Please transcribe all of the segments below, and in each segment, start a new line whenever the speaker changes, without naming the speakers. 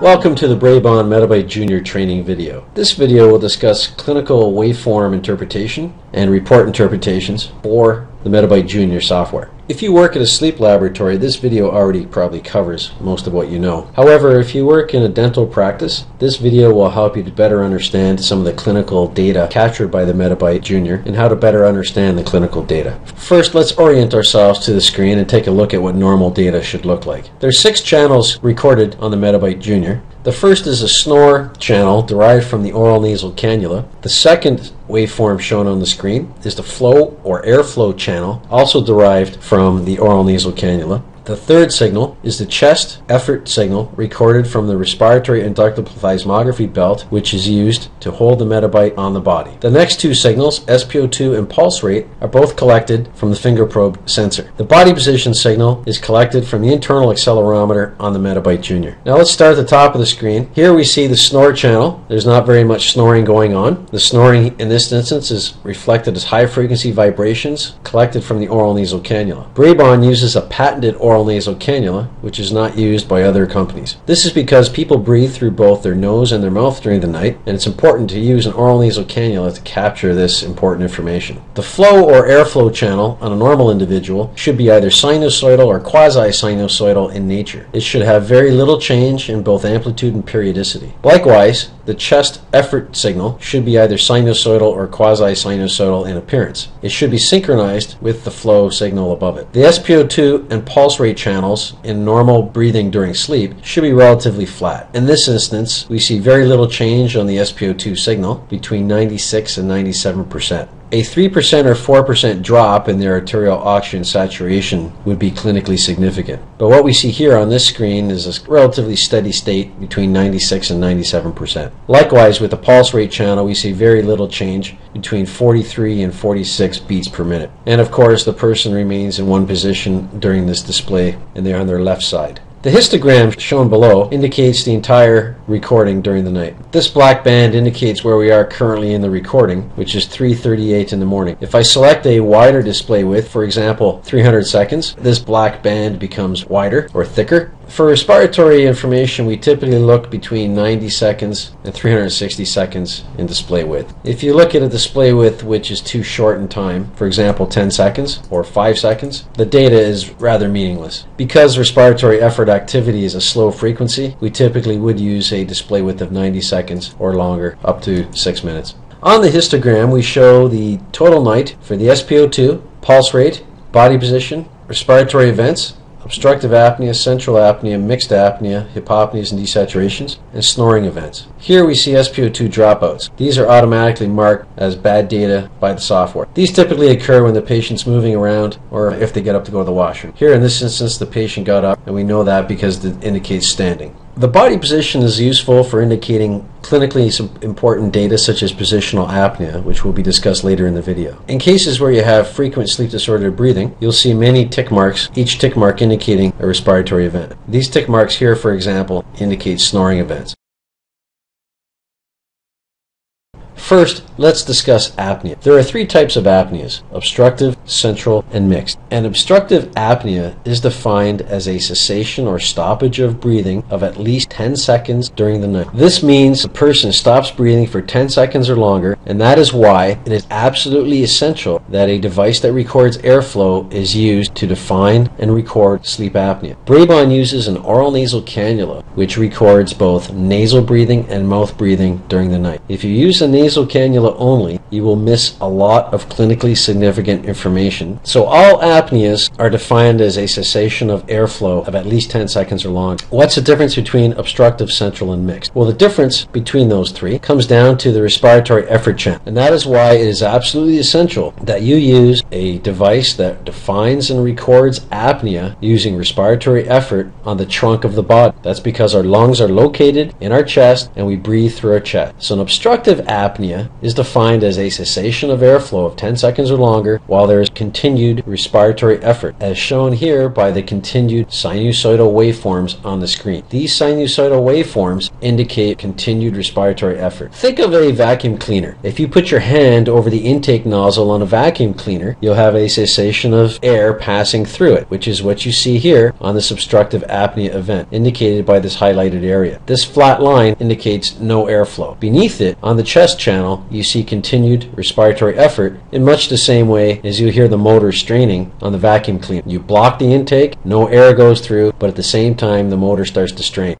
Welcome to the Braebon MediByte Junior training video. This video will discuss clinical waveform interpretation and report interpretations for the MediByte Junior software. If you work at a sleep laboratory, this video already probably covers most of what you know. However, if you work in a dental practice, this video will help you to better understand some of the clinical data captured by the MediByte Junior and how to better understand the clinical data. First, let's orient ourselves to the screen and take a look at what normal data should look like. There's six channels recorded on the MediByte Junior. The first is a snore channel derived from the oral nasal cannula. The second waveform shown on the screen is the flow or airflow channel, also derived from the oral nasal cannula. The third signal is the chest effort signal recorded from the respiratory inductive plethysmography belt, which is used to hold the MediByte on the body. The next two signals, SpO2 and pulse rate, are both collected from the finger probe sensor. The body position signal is collected from the internal accelerometer on the MediByte Junior. Now let's start at the top of the screen. Here we see the snore channel. There's not very much snoring going on. The snoring in this instance is reflected as high frequency vibrations collected from the oral nasal cannula. Braebon uses a patented oral oral nasal cannula, which is not used by other companies. This is because people breathe through both their nose and their mouth during the night, and it's important to use an oral nasal cannula to capture this important information. The flow or airflow channel on a normal individual should be either sinusoidal or quasi-sinusoidal in nature. It should have very little change in both amplitude and periodicity. Likewise, the chest effort signal should be either sinusoidal or quasi-sinusoidal in appearance. It should be synchronized with the flow signal above it. The SpO2 and pulse rate channels in normal breathing during sleep should be relatively flat. In this instance, we see very little change on the SpO2 signal between 96 and 97 percent. A 3% or 4% drop in their arterial oxygen saturation would be clinically significant. But what we see here on this screen is a relatively steady state between 96 and 97%. Likewise, with the pulse rate channel, we see very little change between 43 and 46 beats per minute. And of course, the person remains in one position during this display and they're on their left side. The histogram shown below indicates the entire recording during the night. This black band indicates where we are currently in the recording, which is 3.38 in the morning. If I select a wider display width, for example 300 seconds, this black band becomes wider or thicker. For respiratory information, we typically look between 90 seconds and 360 seconds in display width. If you look at a display width which is too short in time, for example 10 seconds or 5 seconds, the data is rather meaningless. Because respiratory effort activity is a slow frequency, we typically would use a display width of 90 seconds or longer, up to 6 minutes. On the histogram, we show the total night for the SpO2, pulse rate, body position, respiratory events, obstructive apnea, central apnea, mixed apnea, hypopneas and desaturations, and snoring events. Here we see SpO2 dropouts. These are automatically marked as bad data by the software. These typically occur when the patient's moving around or if they get up to go to the washroom. Here in this instance the patient got up and we know that because it indicates standing. The body position is useful for indicating clinically important data such as positional apnea, which will be discussed later in the video. In cases where you have frequent sleep disordered breathing, you'll see many tick marks, each tick mark indicating a respiratory event. These tick marks here, for example, indicate snoring events. First, let's discuss apnea. There are three types of apneas obstructive, central, and mixed. An obstructive apnea is defined as a cessation or stoppage of breathing of at least 10 seconds during the night. This means the person stops breathing for 10 seconds or longer, and that is why it is absolutely essential that a device that records airflow is used to define and record sleep apnea. Braebon uses an oral nasal cannula which records both nasal breathing and mouth breathing during the night. If you use a nasal nasal cannula only, you will miss a lot of clinically significant information. So all apneas are defined as a cessation of airflow of at least 10 seconds or longer. What's the difference between obstructive, central, and mixed? Well, the difference between those three comes down to the respiratory effort channel. And that is why it is absolutely essential that you use a device that defines and records apnea using respiratory effort on the trunk of the body. That's because our lungs are located in our chest and we breathe through our chest. So an obstructive apnea is defined as a cessation of airflow of 10 seconds or longer while there is continued respiratory effort, as shown here by the continued sinusoidal waveforms on the screen. These sinusoidal waveforms indicate continued respiratory effort. Think of a vacuum cleaner. If you put your hand over the intake nozzle on a vacuum cleaner, you'll have a cessation of air passing through it, which is what you see here on this obstructive apnea event, indicated by this highlighted area. This flat line indicates no airflow. Beneath it, on the chest channel, you see continued respiratory effort in much the same way as you hear the motor straining on the vacuum cleaner. You block the intake, no air goes through, but at the same time, the motor starts to strain.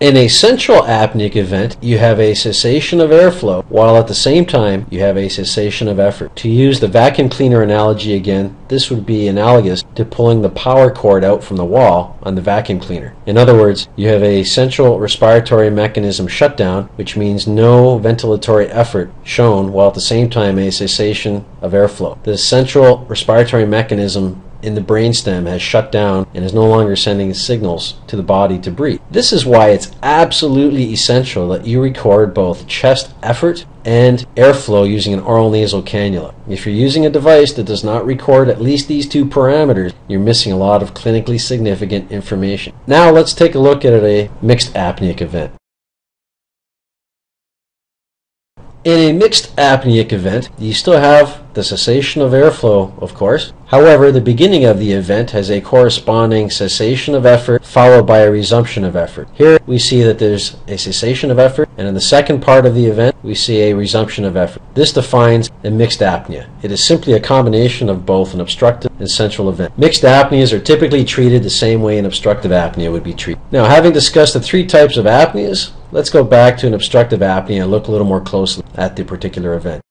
In a central apneic event, you have a cessation of airflow, while at the same time you have a cessation of effort. To use the vacuum cleaner analogy again, this would be analogous to pulling the power cord out from the wall on the vacuum cleaner. In other words, you have a central respiratory mechanism shutdown, which means no ventilatory effort shown, while at the same time a cessation of airflow. The central respiratory mechanism in the brainstem has shut down and is no longer sending signals to the body to breathe. This is why it's absolutely essential that you record both chest effort and airflow using an oral nasal cannula. If you're using a device that does not record at least these two parameters, you're missing a lot of clinically significant information. Now let's take a look at a mixed apneic event. In a mixed apneic event, you still have the cessation of airflow, of course. However, the beginning of the event has a corresponding cessation of effort followed by a resumption of effort. Here we see that there's a cessation of effort, and in the second part of the event, we see a resumption of effort. This defines a mixed apnea. It is simply a combination of both an obstructive and central event. Mixed apneas are typically treated the same way an obstructive apnea would be treated. Now, having discussed the three types of apneas, Let's go back to an obstructive apnea and look a little more closely at the particular event.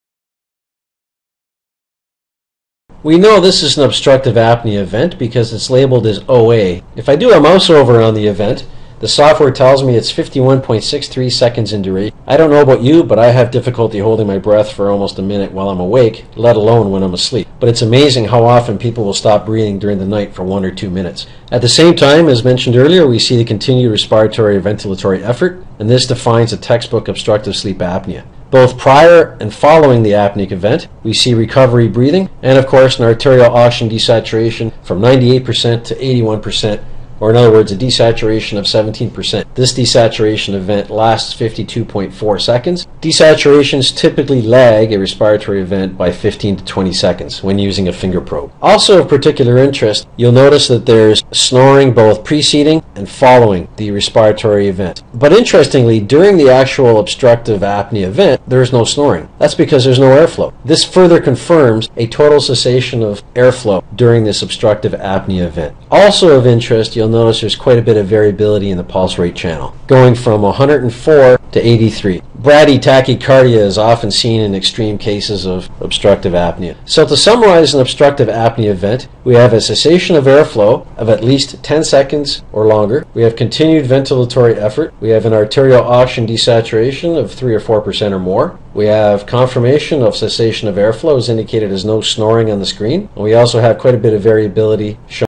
We know this is an obstructive apnea event because it's labeled as OA. If I do a mouse over on the event, the software tells me it's 51.63 seconds in duration. I don't know about you, but I have difficulty holding my breath for almost a minute while I'm awake, let alone when I'm asleep. But it's amazing how often people will stop breathing during the night for one or two minutes. At the same time, as mentioned earlier, we see the continued respiratory ventilatory effort, and this defines a textbook obstructive sleep apnea. Both prior and following the apneic event, we see recovery breathing, and of course, an arterial oxygen desaturation from 98% to 81% or in other words, a desaturation of 17%. This desaturation event lasts 52.4 seconds. Desaturations typically lag a respiratory event by 15 to 20 seconds when using a finger probe. Also of particular interest, you'll notice that there's snoring both preceding and following the respiratory event. But interestingly, during the actual obstructive apnea event, there is no snoring. That's because there's no airflow. This further confirms a total cessation of airflow during this obstructive apnea event. Also of interest, you'll notice there's quite a bit of variability in the pulse rate channel, going from 104 to 83. Bradytachycardia is often seen in extreme cases of obstructive apnea. So to summarize an obstructive apnea event, we have a cessation of airflow of at least 10 seconds or longer. We have continued ventilatory effort. We have an arterial oxygen desaturation of 3 or 4% or more. We have confirmation of cessation of airflow as indicated as no snoring on the screen. And we also have quite a bit of variability shown